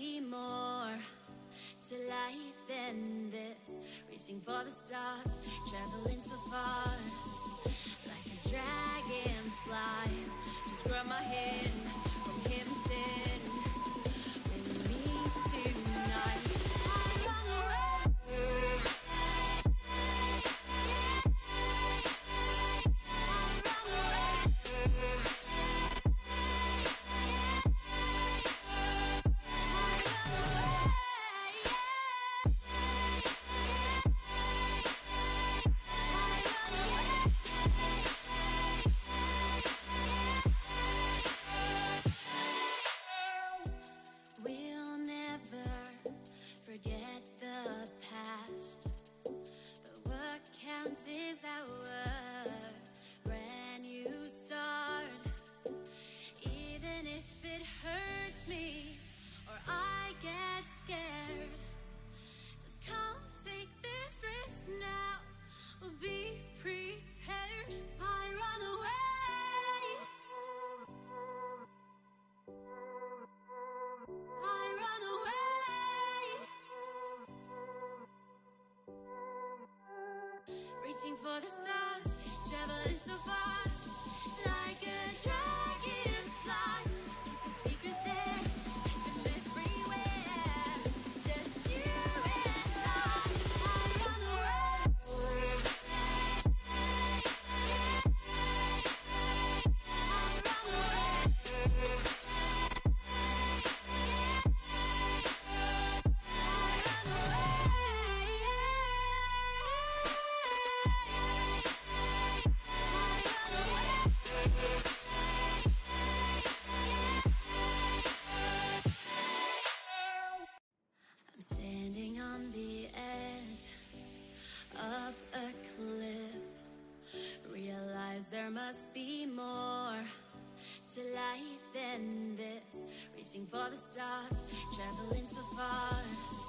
be more to life than this. Reaching for the stars, traveling. reaching for the stars, traveling so far like a dragon. reaching for the stars, traveling so far.